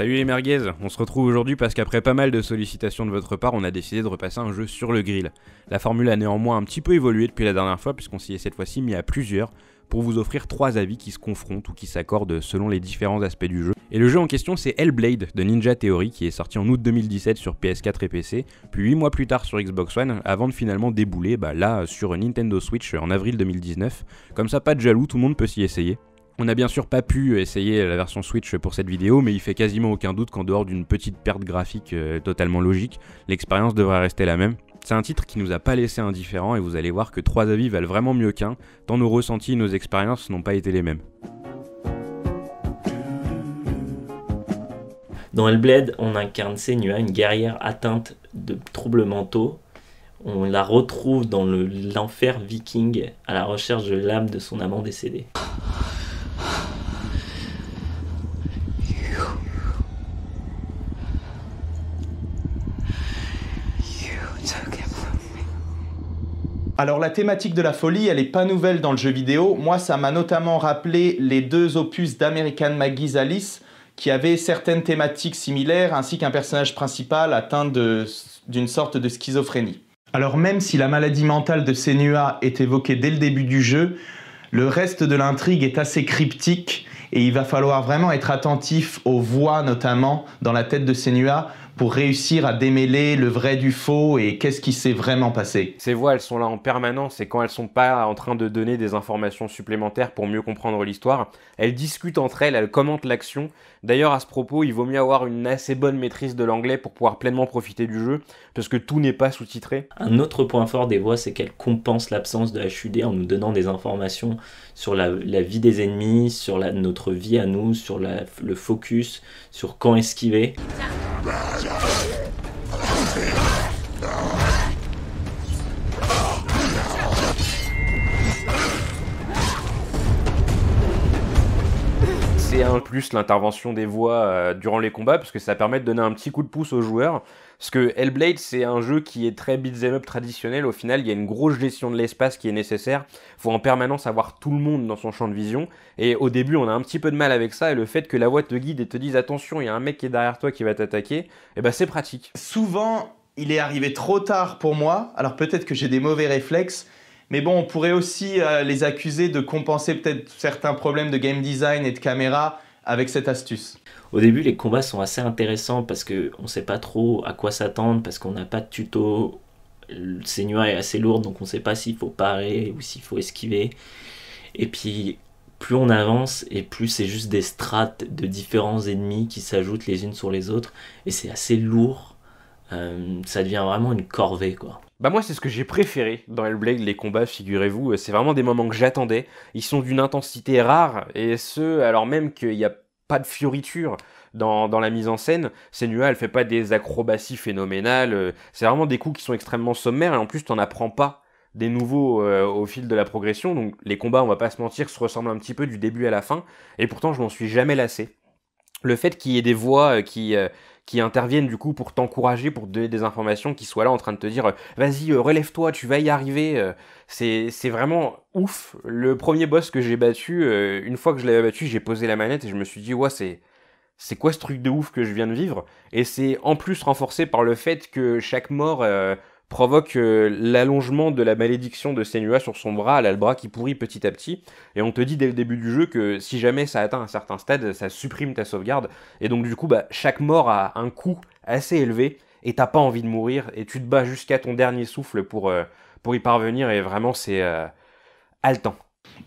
Salut les merguez, on se retrouve aujourd'hui parce qu'après pas mal de sollicitations de votre part, on a décidé de repasser un jeu sur le grill. La formule a néanmoins un petit peu évolué depuis la dernière fois puisqu'on s'y est cette fois-ci mis à plusieurs pour vous offrir trois avis qui se confrontent ou qui s'accordent selon les différents aspects du jeu. Et le jeu en question c'est Hellblade de Ninja Theory qui est sorti en août 2017 sur PS4 et PC, puis 8 mois plus tard sur Xbox One avant de finalement débouler bah, là sur Nintendo Switch en avril 2019. Comme ça pas de jaloux, tout le monde peut s'y essayer. On n'a bien sûr pas pu essayer la version Switch pour cette vidéo, mais il fait quasiment aucun doute qu'en dehors d'une petite perte graphique euh, totalement logique, l'expérience devrait rester la même. C'est un titre qui nous a pas laissé indifférents et vous allez voir que trois avis valent vraiment mieux qu'un, tant nos ressentis et nos expériences n'ont pas été les mêmes. Dans Hellblade, on incarne Senua, une guerrière atteinte de troubles mentaux. On la retrouve dans l'enfer viking à la recherche de l'âme de son amant décédé. Alors la thématique de la folie, elle est pas nouvelle dans le jeu vidéo. Moi, ça m'a notamment rappelé les deux opus d'American McGee's Alice, qui avaient certaines thématiques similaires, ainsi qu'un personnage principal atteint d'une sorte de schizophrénie. Alors même si la maladie mentale de Senua est évoquée dès le début du jeu, le reste de l'intrigue est assez cryptique et il va falloir vraiment être attentif aux voix notamment dans la tête de Senua pour réussir à démêler le vrai du faux et qu'est-ce qui s'est vraiment passé. Ces voix, elles sont là en permanence et quand elles sont pas en train de donner des informations supplémentaires pour mieux comprendre l'histoire, elles discutent entre elles, elles commentent l'action. D'ailleurs, à ce propos, il vaut mieux avoir une assez bonne maîtrise de l'anglais pour pouvoir pleinement profiter du jeu, parce que tout n'est pas sous-titré. Un autre point fort des voix, c'est qu'elles compensent l'absence de HUD en nous donnant des informations sur la, vie des ennemis, sur notre vie à nous, sur le focus, sur quand esquiver. C'est un plus l'intervention des voix euh, durant les combats parce que ça permet de donner un petit coup de pouce aux joueurs. Parce que Hellblade, c'est un jeu qui est très beat'em up traditionnel. Au final, il y a une grosse gestion de l'espace qui est nécessaire. Il faut en permanence avoir tout le monde dans son champ de vision. Et au début, on a un petit peu de mal avec ça. Et le fait que la voix te guide et te dise attention, il y a un mec qui est derrière toi qui va t'attaquer, eh ben c'est pratique. Souvent, il est arrivé trop tard pour moi. Alors peut-être que j'ai des mauvais réflexes. Mais bon, on pourrait aussi euh, les accuser de compenser peut-être certains problèmes de game design et de caméra avec cette astuce. Au début, les combats sont assez intéressants parce qu'on ne sait pas trop à quoi s'attendre, parce qu'on n'a pas de tuto. Le seigneur est assez lourd, donc on ne sait pas s'il faut parer ou s'il faut esquiver. Et puis, plus on avance, et plus c'est juste des strates de différents ennemis qui s'ajoutent les unes sur les autres. Et c'est assez lourd. Euh, ça devient vraiment une corvée, quoi. Bah moi c'est ce que j'ai préféré dans Hellblade, les combats, figurez-vous, c'est vraiment des moments que j'attendais, ils sont d'une intensité rare, et ce alors même qu'il y a pas de fioriture dans, la mise en scène. Senua, elle fait pas des acrobaties phénoménales. Euh, c'est vraiment des coups qui sont extrêmement sommaires et en plus, t'en apprends pas des nouveaux euh, au fil de la progression. Donc les combats, on va pas se mentir, se ressemblent un petit peu du début à la fin. Et pourtant, je m'en suis jamais lassé. Le fait qu'il y ait des voix euh, qui, interviennent du coup pour t'encourager, pour te donner des informations, qui soient là en train de te dire vas-y, relève-toi, tu vas y arriver. c'est vraiment ouf. Le premier boss que j'ai battu, une fois que je l'avais battu, j'ai posé la manette et je me suis dit ouais, c'est c'est quoi ce truc de ouf que je viens de vivre? Et c'est en plus renforcé par le fait que chaque mort euh, provoque euh, l'allongement de la malédiction de Senua sur son bras, elle a le bras qui pourrit petit à petit, et on te dit dès le début du jeu que si jamais ça atteint un certain stade, ça supprime ta sauvegarde, et donc du coup, bah, chaque mort a un coût assez élevé, et t'as pas envie de mourir, et tu te bats jusqu'à ton dernier souffle pour, euh, pour y parvenir, et vraiment c'est haletant.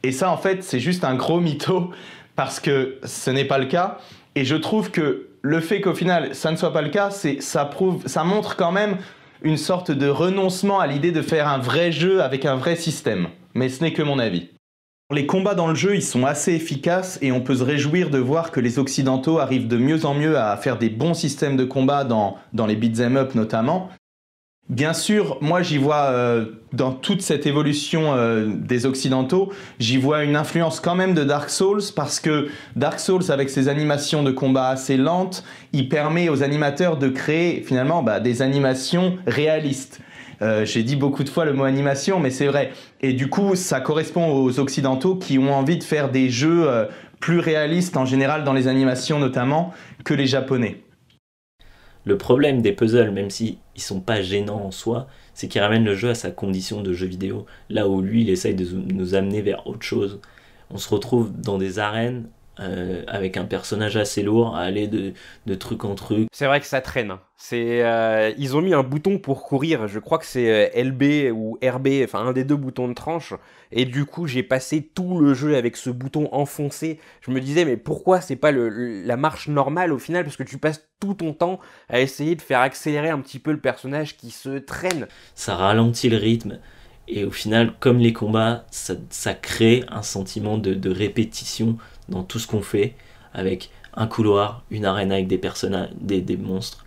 Et ça, en fait, c'est juste un gros mytho, parce que ce n'est pas le cas. Et je trouve que le fait qu'au final ça ne soit pas le cas, ça prouve, ça montre quand même une sorte de renoncement à l'idée de faire un vrai jeu avec un vrai système. Mais ce n'est que mon avis. Les combats dans le jeu, ils sont assez efficaces et on peut se réjouir de voir que les occidentaux arrivent de mieux en mieux à faire des bons systèmes de combat dans, dans les beat'em up notamment. Bien sûr, moi j'y vois euh, dans toute cette évolution euh, des occidentaux, j'y vois une influence quand même de Dark Souls parce que Dark Souls avec ses animations de combat assez lentes, il permet aux animateurs de créer finalement bah, des animations réalistes. Euh, j'ai dit beaucoup de fois le mot animation, mais c'est vrai. Et du coup, ça correspond aux occidentaux qui ont envie de faire des jeux plus réalistes en général dans les animations notamment que les japonais. Le problème des puzzles, même s'ils ne sont pas gênants en soi, c'est qu'ils ramènent le jeu à sa condition de jeu vidéo, là où lui, il essaye de nous amener vers autre chose. On se retrouve dans des arènes euh, avec un personnage assez lourd, à aller de, de truc en truc. C'est vrai que ça traîne. Hein. C'est, euh, ils ont mis un bouton pour courir. Je crois que c'est euh, LB ou RB, enfin un des deux boutons de tranche. Et du coup, j'ai passé tout le jeu avec ce bouton enfoncé. Je me disais, mais pourquoi c'est pas le, la marche normale au final? Parce que tu passes tout ton temps à essayer de faire accélérer un petit peu le personnage qui se traîne. Ça ralentit le rythme. Et au final, comme les combats, ça, ça crée un sentiment de, de répétition dans tout ce qu'on fait, avec un couloir, une arène avec des personnages, des, monstres,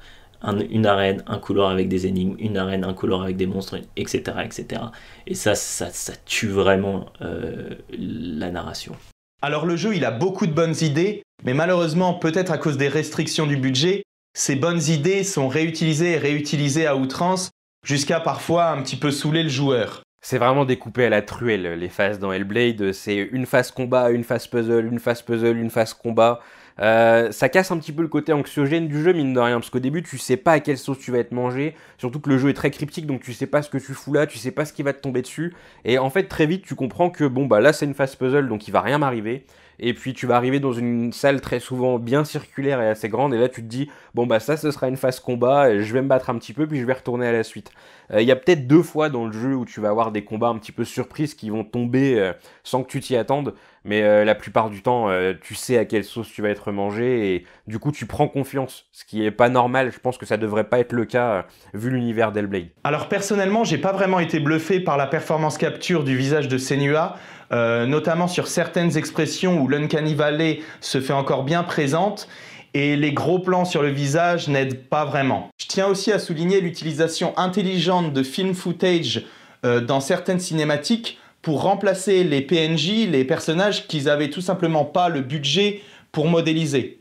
une arène, un couloir avec des énigmes, une arène, un couloir avec des monstres, etc. etc. Et ça, ça, ça tue vraiment euh, la narration. Alors le jeu, il a beaucoup de bonnes idées, mais malheureusement, peut-être à cause des restrictions du budget, ces bonnes idées sont réutilisées et réutilisées à outrance, jusqu'à parfois un petit peu saouler le joueur. C'est vraiment découpé à la truelle, les phases dans Hellblade. C'est une phase combat, une phase puzzle, une phase puzzle, une phase combat. Euh, ça casse un petit peu le côté anxiogène du jeu, mine de rien, parce qu'au début, tu sais pas à quelle sauce tu vas être mangé, surtout que le jeu est très cryptique, donc tu sais pas ce que tu fous là, tu sais pas ce qui va te tomber dessus, et en fait, très vite, tu comprends que bon, bah là, c'est une phase puzzle, donc il va rien m'arriver, et puis tu vas arriver dans une salle très souvent bien circulaire et assez grande, et là, tu te dis, bon, bah ça, ce sera une phase combat, je vais me battre un petit peu, puis je vais retourner à la suite. Euh, il y a peut-être deux fois dans le jeu où tu vas avoir des combats un petit peu surprises qui vont tomber euh, sans que tu t'y attendes, mais euh, la plupart du temps, tu sais à quelle sauce tu vas être mangé et du coup, tu prends confiance, ce qui est pas normal. Je pense que ça devrait pas être le cas vu l'univers d'Hellblade. Alors personnellement, j'ai pas vraiment été bluffé par la performance capture du visage de Senua. Notamment sur certaines expressions où l'Uncanny Valley se fait encore bien présente et les gros plans sur le visage n'aident pas vraiment. Je tiens aussi à souligner l'utilisation intelligente de film footage euh, dans certaines cinématiques pour remplacer les PNJ, les personnages qu'ils avaient tout simplement pas le budget pour modéliser.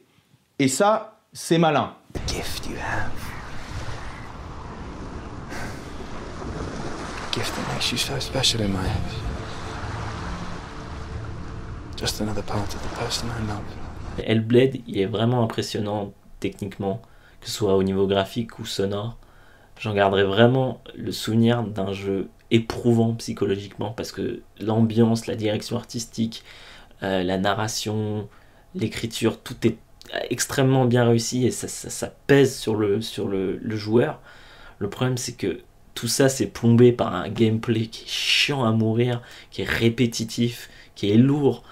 Et ça, c'est malin. gift you have. gift that makes you so special in my Just another part of the person I love. Hellblade, il est vraiment impressionnant techniquement, que ce soit au niveau graphique ou sonore. J'en garderai vraiment le souvenir d'un jeu éprouvant psychologiquement parce que l'ambiance, la direction artistique, euh, la narration, l'écriture, tout est extrêmement bien réussi et ça, pèse sur, le, sur le, joueur. Le problème c'est que tout ça c'est plombé par un gameplay qui est chiant à mourir, qui est répétitif, qui est lourd.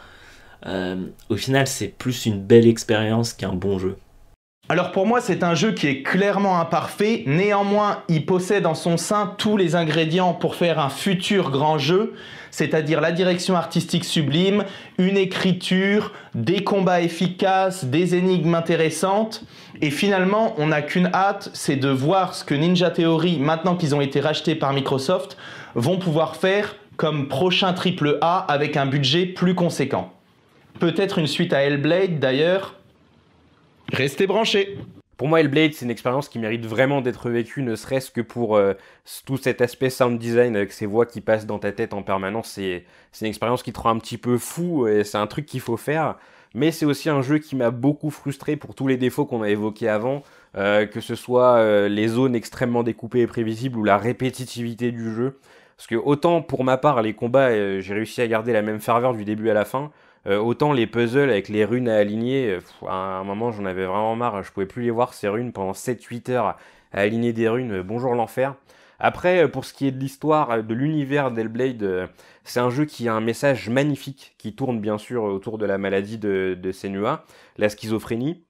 Euh, au final, c'est plus une belle expérience qu'un bon jeu. Alors pour moi, c'est un jeu qui est clairement imparfait. Néanmoins, il possède en son sein tous les ingrédients pour faire un futur grand jeu, c'est-à-dire la direction artistique sublime, une écriture, des combats efficaces, des énigmes intéressantes. Et finalement, on n'a qu'une hâte, c'est de voir ce que Ninja Theory, maintenant qu'ils ont été rachetés par Microsoft, vont pouvoir faire comme prochain triple A avec un budget plus conséquent. Peut-être une suite à Hellblade d'ailleurs. Restez branchés pour moi, Hellblade, c'est une expérience qui mérite vraiment d'être vécue, ne serait-ce que pour euh, tout cet aspect sound design avec ces voix qui passent dans ta tête en permanence. C'est une expérience qui te rend un petit peu fou et c'est un truc qu'il faut faire. Mais c'est aussi un jeu qui m'a beaucoup frustré pour tous les défauts qu'on a évoqués avant, euh, que ce soit euh, les zones extrêmement découpées et prévisibles ou la répétitivité du jeu. Parce que autant pour ma part, les combats, j'ai réussi à garder la même ferveur du début à la fin, euh, autant les puzzles avec les runes à aligner, euh, à un moment j'en avais vraiment marre, je pouvais plus les voir ces runes pendant 7-8 heures à, aligner des runes, euh, bonjour l'enfer. Après, pour ce qui est de l'histoire, de l'univers d'Hellblade, c'est un jeu qui a un message magnifique qui tourne bien sûr autour de la maladie de, de Senua, la schizophrénie.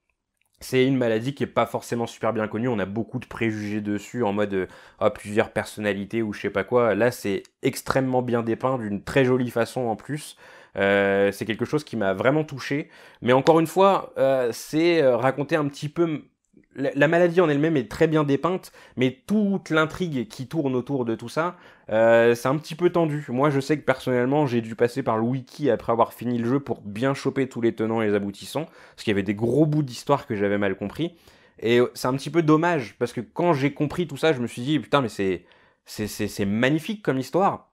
C'est une maladie qui est pas forcément super bien connue. On a beaucoup de préjugés dessus en mode oh, plusieurs personnalités ou je sais pas quoi. Là, c'est extrêmement bien dépeint d'une très jolie façon en plus. Euh, c'est quelque chose qui m'a vraiment touché. Mais encore une fois, euh, c'est euh, raconter un petit peu la, maladie en elle-même est très bien dépeinte, mais toute l'intrigue qui tourne autour de tout ça, c'est un petit peu tendu. Moi, je sais que personnellement, j'ai dû passer par le wiki après avoir fini le jeu pour bien choper tous les tenants et les aboutissants, parce qu'il y avait des gros bouts d'histoire que j'avais mal compris. Et c'est un petit peu dommage, parce que quand j'ai compris tout ça, je me suis dit, putain, mais c'est, c'est magnifique comme histoire.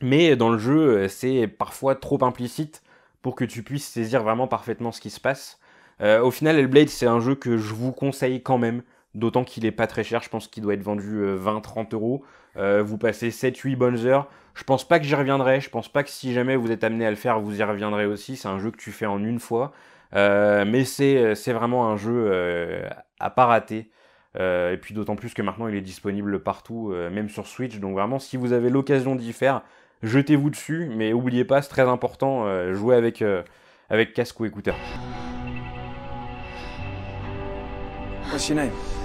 Mais dans le jeu, c'est parfois trop implicite pour que tu puisses saisir vraiment parfaitement ce qui se passe. Euh, au final, Hellblade, c'est un jeu que je vous conseille quand même, d'autant qu'il est pas très cher. Je pense qu'il doit être vendu 20-30 euros. vous passez 7-8 bonnes heures. Je pense pas que j'y reviendrai. Je pense pas que si jamais vous êtes amené à le faire, vous y reviendrez aussi. C'est un jeu que tu fais en une fois. mais c'est vraiment un jeu à pas rater. et puis d'autant plus que maintenant il est disponible partout, même sur Switch. Donc vraiment, si vous avez l'occasion d'y faire, jetez-vous dessus, mais oubliez pas, c'est très important, euh, jouez euh, avec casque ou écouteur. What's your name?